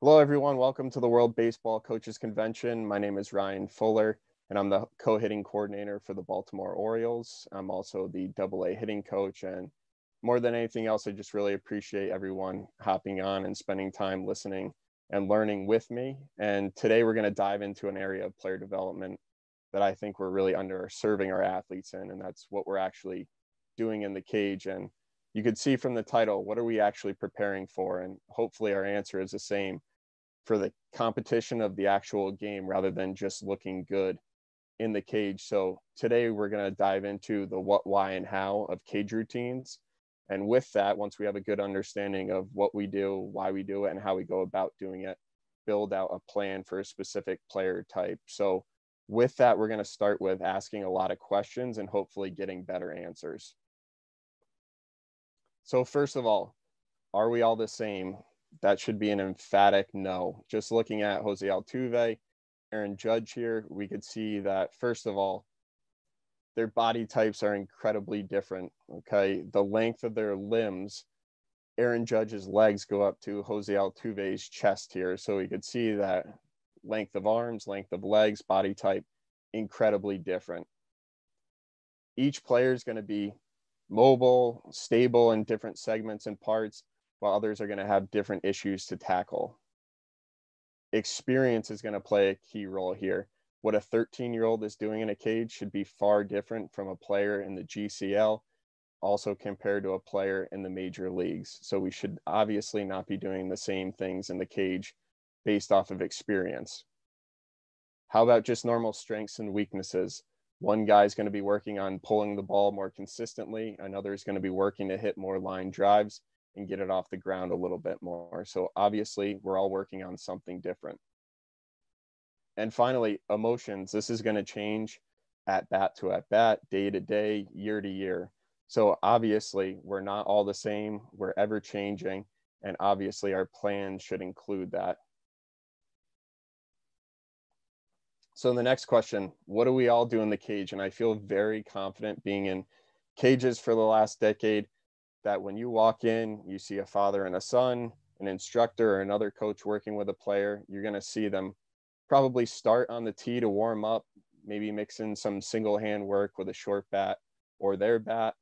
Hello, everyone. Welcome to the World Baseball Coaches Convention. My name is Ryan Fuller, and I'm the co-hitting coordinator for the Baltimore Orioles. I'm also the double A hitting coach. And more than anything else, I just really appreciate everyone hopping on and spending time listening and learning with me. And today we're going to dive into an area of player development that I think we're really under serving our athletes in, and that's what we're actually doing in the cage. And you could see from the title, what are we actually preparing for? And hopefully our answer is the same for the competition of the actual game rather than just looking good in the cage. So today we're going to dive into the what, why, and how of cage routines. And with that, once we have a good understanding of what we do, why we do it, and how we go about doing it, build out a plan for a specific player type. So with that, we're going to start with asking a lot of questions and hopefully getting better answers. So first of all, are we all the same? that should be an emphatic no. Just looking at Jose Altuve, Aaron Judge here, we could see that first of all, their body types are incredibly different. Okay. The length of their limbs, Aaron Judge's legs go up to Jose Altuve's chest here. So we could see that length of arms, length of legs, body type, incredibly different. Each player is going to be mobile, stable in different segments and parts while others are going to have different issues to tackle. Experience is going to play a key role here. What a 13 year old is doing in a cage should be far different from a player in the GCL, also compared to a player in the major leagues. So we should obviously not be doing the same things in the cage based off of experience. How about just normal strengths and weaknesses? One guy is going to be working on pulling the ball more consistently, another is going to be working to hit more line drives and get it off the ground a little bit more. So obviously, we're all working on something different. And finally, emotions. This is going to change at bat to at bat, day to day, year to year. So obviously, we're not all the same. We're ever changing. And obviously, our plan should include that. So the next question, what do we all do in the cage? And I feel very confident being in cages for the last decade that when you walk in, you see a father and a son, an instructor or another coach working with a player, you're going to see them probably start on the tee to warm up, maybe mix in some single hand work with a short bat or their bat.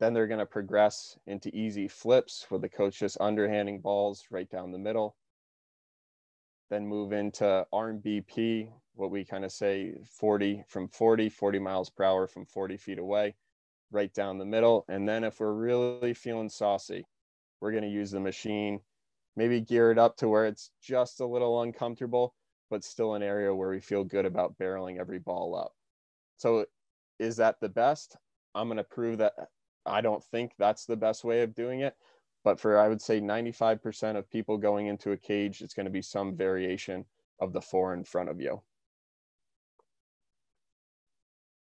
Then they're going to progress into easy flips with the coach just underhanding balls right down the middle. Then move into arm BP, what we kind of say 40 from 40, 40 miles per hour from 40 feet away right down the middle. And then if we're really feeling saucy, we're going to use the machine, maybe gear it up to where it's just a little uncomfortable, but still an area where we feel good about barreling every ball up. So is that the best? I'm going to prove that I don't think that's the best way of doing it. But for, I would say 95% of people going into a cage, it's going to be some variation of the four in front of you.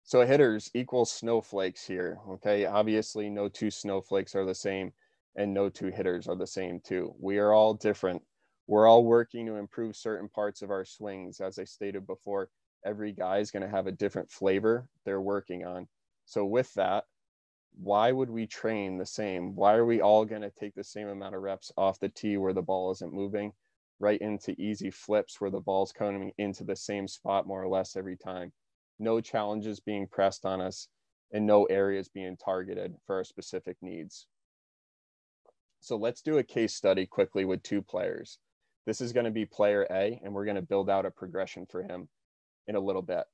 So hitters equals snowflakes here. Okay. Obviously, no two snowflakes are the same, and no two hitters are the same too. We are all different. We're all working to improve certain parts of our swings. As I stated before, every guy is going to have a different flavor they're working on. So, with that, why would we train the same? Why are we all going to take the same amount of reps off the tee where the ball isn't moving, right into easy flips where the ball's coming into the same spot more or less every time? No challenges being pressed on us, and no areas being targeted for our specific needs. So let's do a case study quickly with two players. This is going to be player A, and we're going to build out a progression for him in a little bit.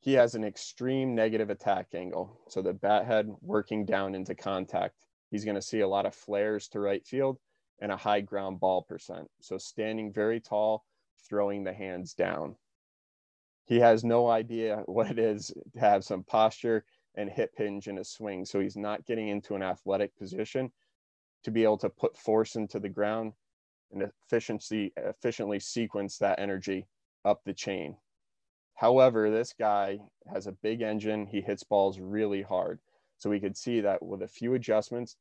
He has an extreme negative attack angle. So the bat head working down into contact. He's going to see a lot of flares to right field and a high ground ball percent. So standing very tall, throwing the hands down he has no idea what it is to have some posture and hip hinge in his swing. So he's not getting into an athletic position to be able to put force into the ground and efficiency efficiently sequence that energy up the chain. However, this guy has a big engine. He hits balls really hard. So we could see that with a few adjustments,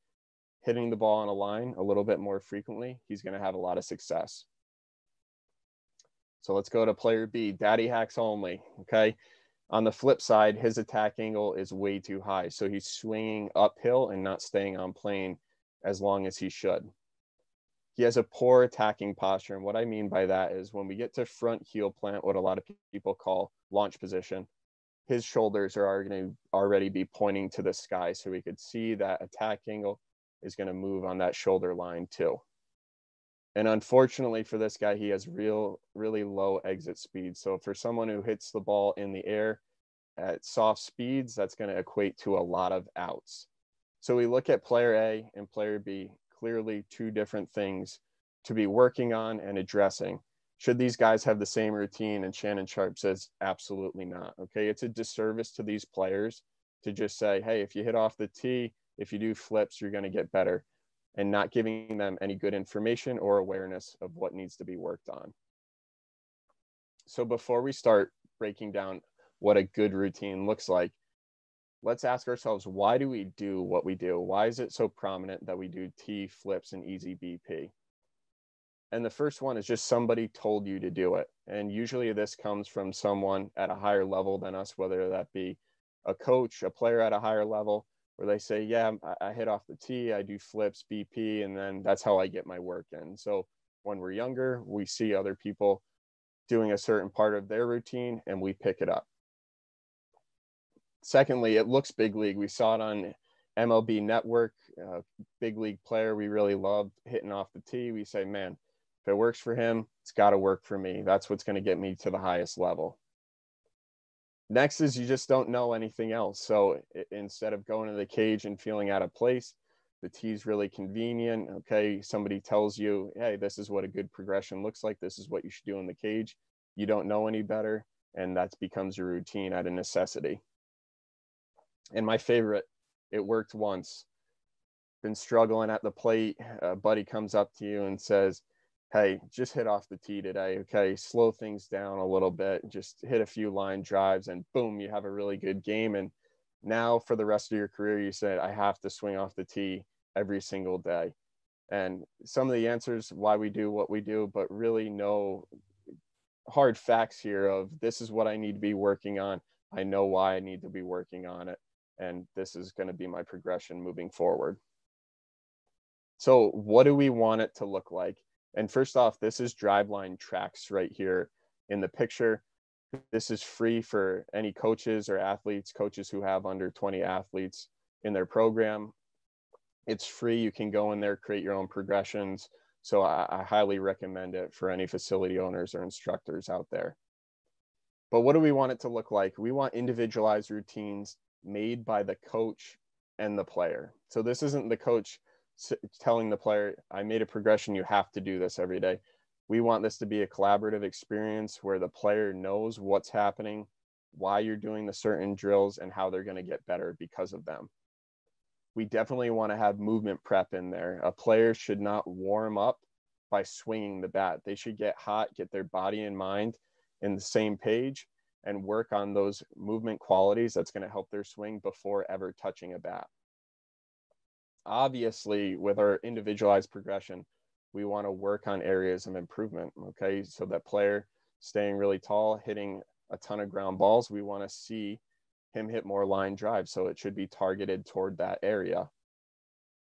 hitting the ball on a line a little bit more frequently, he's going to have a lot of success. So let's go to player B, daddy hacks only. Okay. On the flip side, his attack angle is way too high. So he's swinging uphill and not staying on plane as long as he should. he has a poor attacking posture. And what I mean by that is when we get to front heel plant, what a lot of people call launch position, his shoulders are going to already be pointing to the sky. So we could see that attack angle is going to move on that shoulder line too. And unfortunately for this guy, he has real, really low exit speed. So for someone who hits the ball in the air at soft speeds, that's going to equate to a lot of outs. So we look at player A and player B, clearly two different things to be working on and addressing. Should these guys have the same routine? And Shannon Sharpe says, absolutely not. Okay. It's a disservice to these players to just say, hey, if you hit off the tee, if you do flips, you're going to get better and not giving them any good information or awareness of what needs to be worked on. So before we start breaking down what a good routine looks like, let's ask ourselves why do we do what we do? Why is it so prominent that we do T flips and easy BP? And the first one is just somebody told you to do it. And usually this comes from someone at a higher level than us, whether that be a coach, a player at a higher level, where they say, Yeah, I hit off the tee, I do flips, BP, and then that's how I get my work in. So when we're younger, we see other people doing a certain part of their routine and we pick it up. Secondly, it looks big league. We saw it on MLB Network, uh, big league player we really loved hitting off the tee. We say, man, if it works for him, it's got to work for me. That's what's going to get me to the highest level. Next is you just don't know anything else. So instead of going to the cage and feeling out of place, the tee is really convenient. Okay, somebody tells you, hey, this is what a good progression looks like. This is what you should do in the cage. You don't know any better, and that becomes your routine out of necessity. And my favorite, it worked once. Been struggling at the plate. A buddy comes up to you and says, hey, just hit off the tee today. Okay, slow things down a little bit, just hit a few line drives, and boom, you have a really good game. And now for the rest of your career, you said, I have to swing off the tee every single day. And some of the answers why we do what we do, but really no hard facts here of this is what I need to be working on. I know why I need to be working on it. And this is going to be my progression moving forward. So, what do we want it to look like? And first off, this is Driveline Tracks right here in the picture. This is free for any coaches or athletes, coaches who have under 20 athletes in their program. It's free. You can go in there, create your own progressions. So I, I highly recommend it for any facility owners or instructors out there. But what do we want it to look like? We want individualized routines made by the coach and the player. So this isn't the coach telling the player, I made a progression, you have to do this every day. We want this to be a collaborative experience where the player knows what's happening, why you're doing the certain drills, and how they're going to get better because of them. We definitely want to have movement prep in there. A player should not warm up by swinging the bat. They should get hot, get their body and mind in the same page, and work on those movement qualities that's going to help their swing before ever touching a bat obviously with our individualized progression we want to work on areas of improvement okay? So that player staying really tall hitting a ton of ground balls we want to see him hit more line drives so it should be targeted toward that area.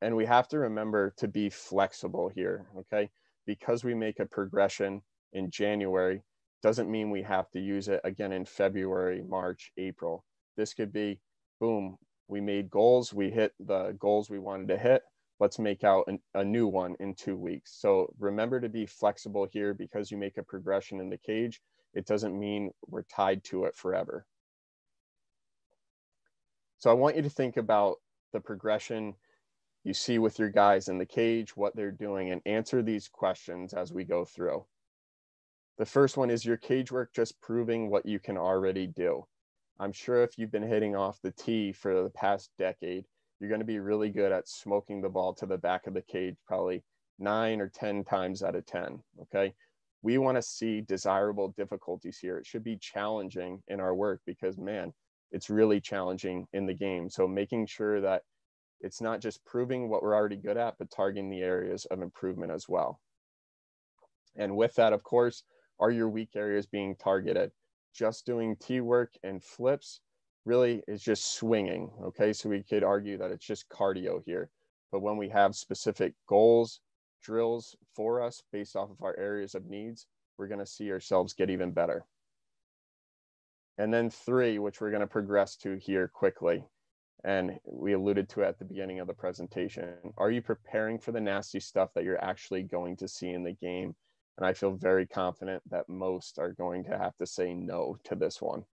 And we have to remember to be flexible here okay? Because we make a progression in january doesn't mean we have to use it again in february march april. This could be boom we made goals we hit the goals we wanted to hit. Let's make out an, a new one in two weeks. So remember to be flexible here because you make a progression in the cage. It doesn't mean we're tied to it forever. So i want you to think about the progression you see with your guys in the cage what they're doing and answer these questions as we go through. The first one is your cage work just proving what you can already do I'm sure if you've been hitting off the tee for the past decade, you're going to be really good at smoking the ball to the back of the cage, probably nine or 10 times out of 10. Okay. We want to see desirable difficulties here. It should be challenging in our work because, man, it's really challenging in the game. So, making sure that it's not just proving what we're already good at, but targeting the areas of improvement as well. And with that, of course, are your weak areas being targeted? Just doing tee work and flips really is just swinging. Okay, so we could argue that it's just cardio here. But when we have specific goals drills for us based off of our areas of needs, we're going to see ourselves get even better. And then three, which we're going to progress to here quickly, and we alluded to at the beginning of the presentation. Are you preparing for the nasty stuff that you're actually going to see in the game? And I feel very confident that most are going to have to say no to this one.